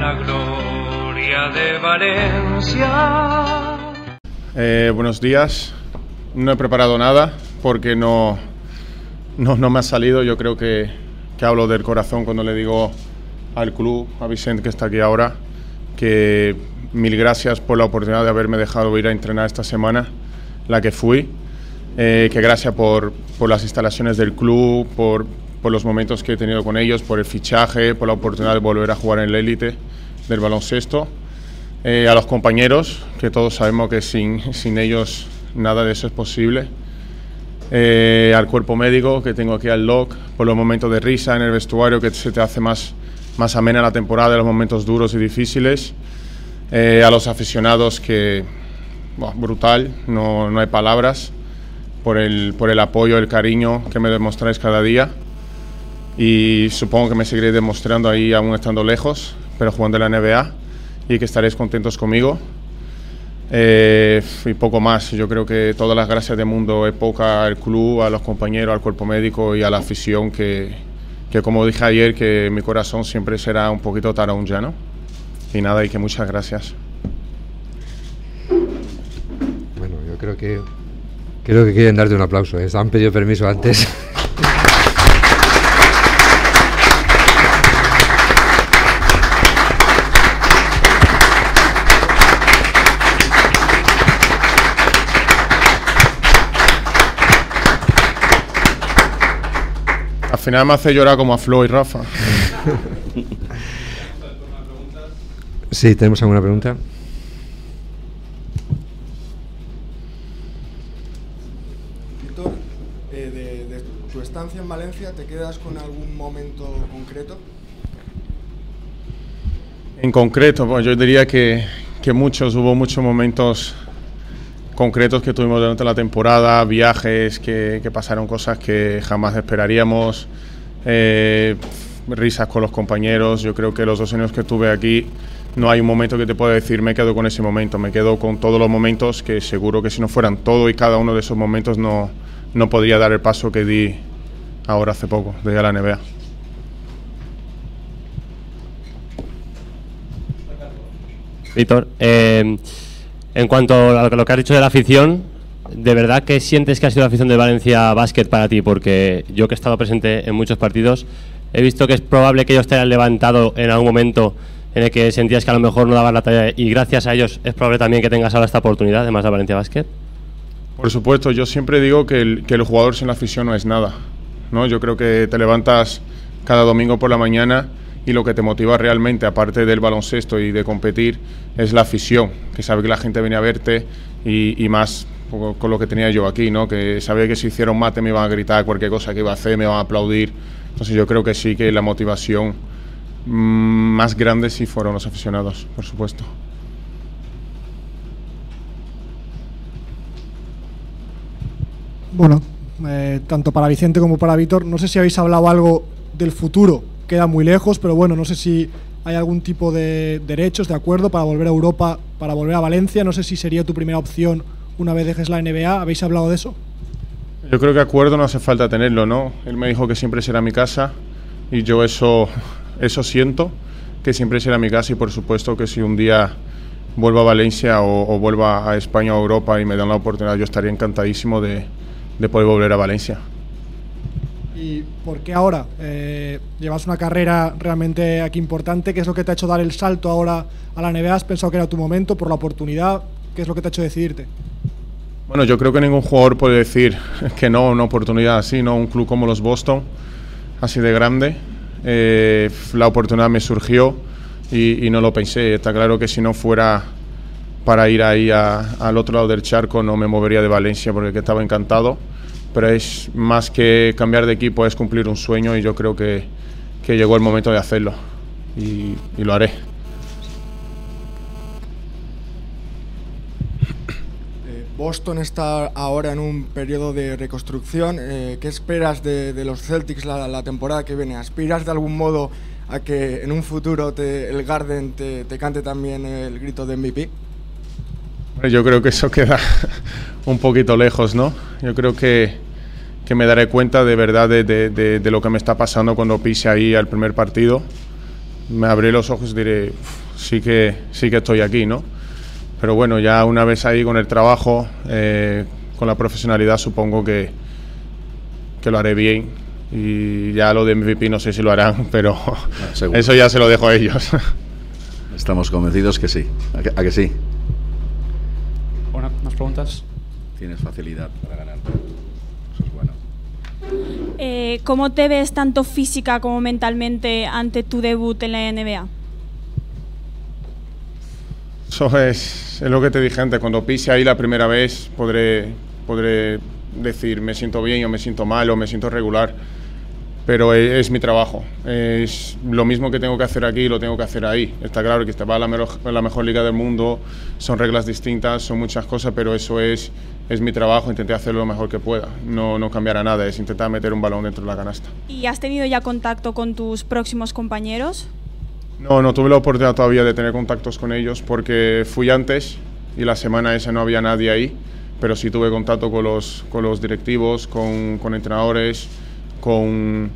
la gloria de Valencia. Eh, buenos días. No he preparado nada porque no, no, me ha salido. Yo creo que, que hablo del corazón cuando le digo al club, a Vicente que está aquí ahora, que mil gracias por la oportunidad de haberme dejado ir a entrenar esta semana, la que fui. Eh, que gracias por, por, las instalaciones del club, por, por, los momentos que he tenido con ellos, por el fichaje, por la oportunidad de volver a jugar en la élite del baloncesto. Eh, a los compañeros, que todos sabemos que sin, sin ellos nada de eso es posible. Eh, al cuerpo médico que tengo aquí al LOC, por los momentos de risa en el vestuario que se te hace más, más amena la temporada, los momentos duros y difíciles. Eh, a los aficionados que, bueno, brutal, no, no hay palabras por el, por el apoyo, el cariño que me demostráis cada día. Y supongo que me seguiré demostrando ahí aún estando lejos, pero jugando en la NBA y que estaréis contentos conmigo. Eh, y poco más. Yo creo que todas las gracias del mundo es poca al club, a los compañeros, al cuerpo médico y a la afición que, que como dije ayer, que mi corazón siempre será un poquito ¿no? Y nada, y que muchas gracias. Bueno, yo creo que Creo que quieren darte un aplauso. ¿eh? Han pedido permiso antes. Al final me hace llorar como a Flo y Rafa. sí, tenemos alguna pregunta. en Valencia, ¿te quedas con algún momento concreto? En concreto, pues yo diría que, que muchos, hubo muchos momentos concretos que tuvimos durante la temporada, viajes que, pasaron cosas que jamás esperaríamos, eh, risas con los compañeros. Yo creo que los dos años que estuve aquí no hay un momento que te pueda decir me quedo con ese momento, me quedo con todos los momentos que seguro que si no fueran todo y cada uno de esos momentos no, no podría dar el paso que di ahora hace poco, desde la NBA. Víctor, eh, en cuanto a lo que has dicho de la afición, ¿de verdad que sientes que ha sido la afición de Valencia Basket para ti? Porque yo que he estado presente en muchos partidos, he visto que es probable que ellos te hayan levantado en algún momento en el que sentías que a lo mejor no dabas la talla y gracias a ellos es probable también que tengas ahora esta oportunidad, además de Valencia Basket. Por supuesto, yo siempre digo que el, que el jugador sin la afición no es nada. ¿no? Yo creo que te levantas cada domingo por la mañana y lo que te motiva realmente, aparte del baloncesto y de competir, es la afición, que sabe que la gente viene a verte y, más con lo que tenía yo aquí, ¿no? que sabía que si hiciera un mate me iban a gritar cualquier cosa que iba a hacer, me iban a aplaudir. Entonces yo creo que sí que la motivación mm, más grande sí fueron los aficionados, por supuesto. Bueno, eh, tanto para Vicente como para Víctor. No sé si habéis hablado algo del futuro, queda muy lejos, pero bueno, no sé si hay algún tipo de derechos, de acuerdo para volver a Europa, para volver a Valencia. No sé si sería tu primera opción una vez dejes la NBA. ¿Habéis hablado de eso? Yo creo que acuerdo no hace falta tenerlo, ¿no? Él me dijo que siempre será mi casa y yo eso, eso siento, que siempre será mi casa y por supuesto que si un día vuelvo a Valencia o, o vuelvo a España o Europa y me dan la oportunidad, yo estaría encantadísimo de, de poder volver a Valencia. ¿Y por qué ahora? Eh, llevas una carrera realmente aquí importante. ¿Qué es lo que te ha hecho dar el salto ahora a la NBA? ¿Has pensado que era tu momento por la oportunidad? ¿Qué es lo que te ha hecho decidirte? Bueno, yo creo que ningún jugador puede decir que no una oportunidad así, ¿no? Un club como los Boston, así de grande. Eh, la oportunidad me surgió y, no lo pensé. Está claro que si no fuera para ir ahí al otro lado del charco no me movería de Valencia porque estaba encantado pero más que cambiar de equipo, es cumplir un sueño y yo creo que, que llegó el momento de hacerlo y, lo haré. Eh, Boston está ahora en un periodo de reconstrucción. Eh, ¿Qué esperas de, los Celtics la, temporada que viene? ¿Aspiras de algún modo a que en un futuro te, el Garden te, cante también el grito de MVP? Yo creo que eso queda un poquito lejos, ¿no? Yo creo que, que me daré cuenta de verdad de, de, de, lo que me está pasando cuando pise ahí al primer partido. me abriré los ojos y diré, sí que, sí que estoy aquí, ¿no? Pero bueno, ya una vez ahí con el trabajo, eh, con la profesionalidad, supongo que, que lo haré bien. Y ya lo de MVP no sé si lo harán, pero eso ya se lo dejo a ellos. Estamos convencidos que sí. ¿A que, sí? Bueno, ¿más preguntas? Tienes facilidad para ganar. Eso es bueno. Eh, ¿Cómo te ves tanto física como mentalmente ante tu debut en la NBA? Eso es, es, lo que te dije antes, cuando pise ahí la primera vez podré, podré decir me siento bien o me siento mal o me siento regular, pero es, mi trabajo, es lo mismo que tengo que hacer aquí lo tengo que hacer ahí. Está claro que va a la, la mejor liga del mundo, son reglas distintas, son muchas cosas, pero eso es, es mi trabajo, intenté hacerlo lo mejor que pueda, no, no cambiará nada, es intentar meter un balón dentro de la canasta. ¿Y has tenido ya contacto con tus próximos compañeros? No, no tuve la oportunidad todavía de tener contactos con ellos porque fui antes y la semana esa no había nadie ahí, pero sí tuve contacto con los, con los directivos, con, con entrenadores, con,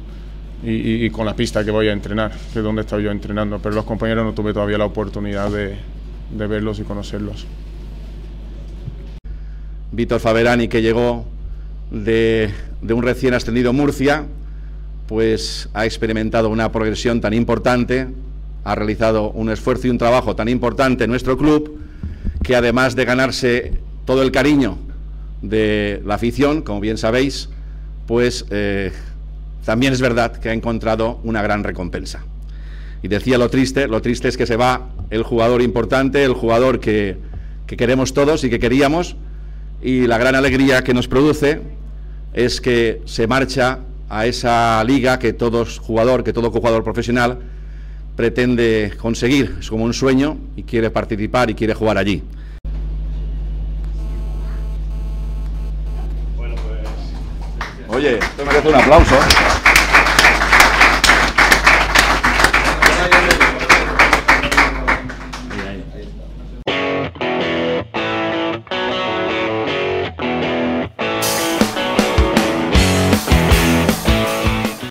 y, y, con la pista que voy a entrenar, que es donde estaba yo entrenando, pero los compañeros no tuve todavía la oportunidad de, de verlos y conocerlos. Víctor Faberani, que llegó de, de un recién ascendido Murcia, pues ha experimentado una progresión tan importante ha realizado un esfuerzo y un trabajo tan importante en nuestro club que además de ganarse todo el cariño de la afición, como bien sabéis, pues eh, también es verdad que ha encontrado una gran recompensa. Y decía lo triste, lo triste es que se va el jugador importante, el jugador que, que queremos todos y que queríamos, y la gran alegría que nos produce es que se marcha a esa liga que todo jugador, que todo jugador profesional pretende conseguir. Es como un sueño y quiere participar y quiere jugar allí. Oye, esto merece un aplauso.